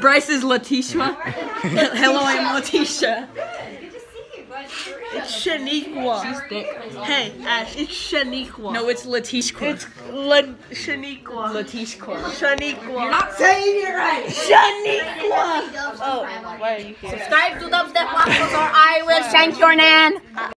Bryce is Letitia. Hello, I'm Letitia. It's Shaniqua. She's thick. Hey, Ash, it's Shaniqua. No, it's Letishqua. it's Le Shaniqua. Letishqua. Shaniqua. You're not saying it right. Shaniqua. Oh, why are you here? Subscribe to Dubstep Waffles or I will shank your nan.